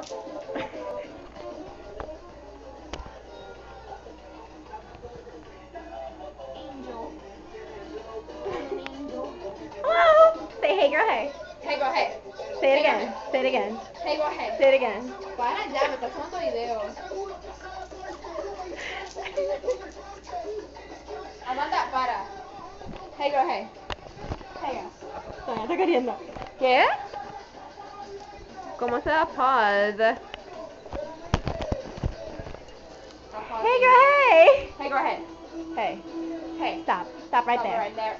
Say hey girl hey. Hey girl hey. Say it again. Say it again. Hey girl hey. Say it again. Para ya, me estás tomando video. Amanda, para. Hey girl hey. Hey girl. Todavía está ¿Qué? ¿Cómo se da pause? Hey girl, hey! Hey girl, hey. Hey, Hey. stop. Stop right Stop there. Right there.